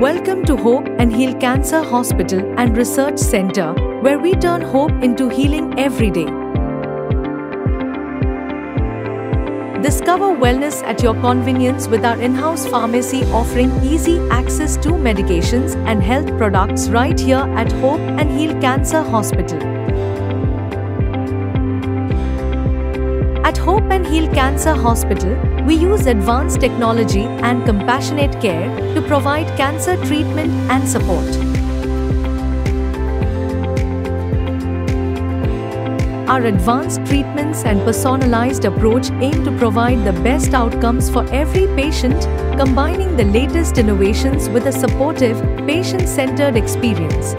Hope and Heal Cancer Hospital and Research Center, where we turn hope into healing every day. Discover wellness at your convenience with our in house pharmacy offering easy access to medications and health products right here at Hope and Heal Cancer Hospital. At Hope and Heal Cancer Hospital, we use advanced technology and compassionate care to provide cancer treatment and support. Our advanced treatments and personalized approach aim to provide the best outcomes for every patient, combining the latest innovations with a supportive, patient centered experience.